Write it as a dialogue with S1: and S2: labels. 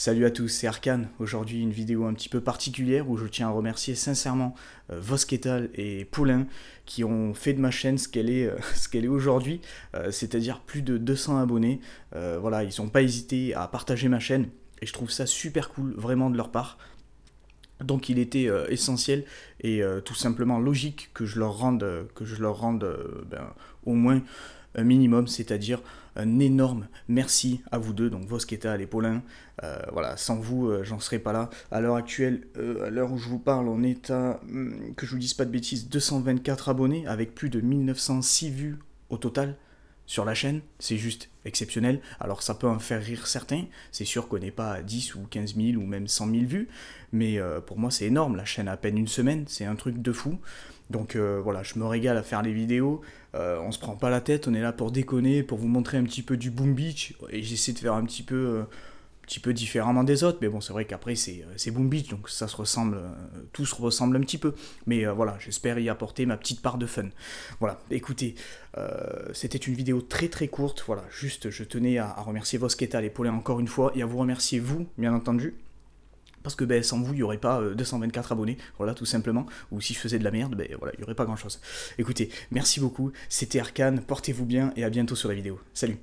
S1: Salut à tous, c'est Arkane. Aujourd'hui, une vidéo un petit peu particulière où je tiens à remercier sincèrement euh, Vosketal et Poulain qui ont fait de ma chaîne ce qu'elle est, euh, aujourd'hui, euh, c'est-à-dire plus de 200 abonnés. voilà, ils n'ont pas hésité à partager ma chaîne et je trouve ça super cool, vraiment de leur part. Donc il était essentiel et tout simplement logique que je leur rende, que je leur rende ben, au moins un minimum, c'est-à-dire un énorme merci à vous deux, donc Vosketa et Paulin. Euh, voilà, sans vous, euh, j'en serais pas là. À l'heure actuelle, euh, à l'heure où je vous parle, on est à, hum, que je vous dise pas de bêtises, 224 abonnés avec plus de 1906 vues au total sur la chaîne, c'est juste exceptionnel. Alors ça peut en faire rire certains, c'est sûr qu'on n'est pas à 10 ou 15 000 ou même 100 000 vues, mais euh, pour moi c'est énorme, la chaîne a à peine une semaine, c'est un truc de fou. Donc euh, voilà, je me régale à faire les vidéos, euh, on se prend pas la tête, on est là pour déconner, pour vous montrer un petit peu du Boom Beach, et j'essaie de faire un petit peu petit peu différemment des autres, mais bon, c'est vrai qu'après c'est, euh, Boom Beach, donc ça se ressemble, euh, tout se ressemble un petit peu. Mais euh, voilà, j'espère y apporter ma petite part de fun. Voilà, écoutez, c'était une vidéo très très courte, voilà, juste je tenais à, remercier Vosketa, les Paulins encore une fois, et à vous remercier vous, bien entendu. Parce que ben, sans vous, il n'y aurait pas 224 abonnés, voilà, tout simplement. Ou si je faisais de la merde, ben voilà, il n'y aurait pas grand chose. Écoutez, merci beaucoup, c'était Arkane, portez-vous bien et à bientôt sur la vidéo. Salut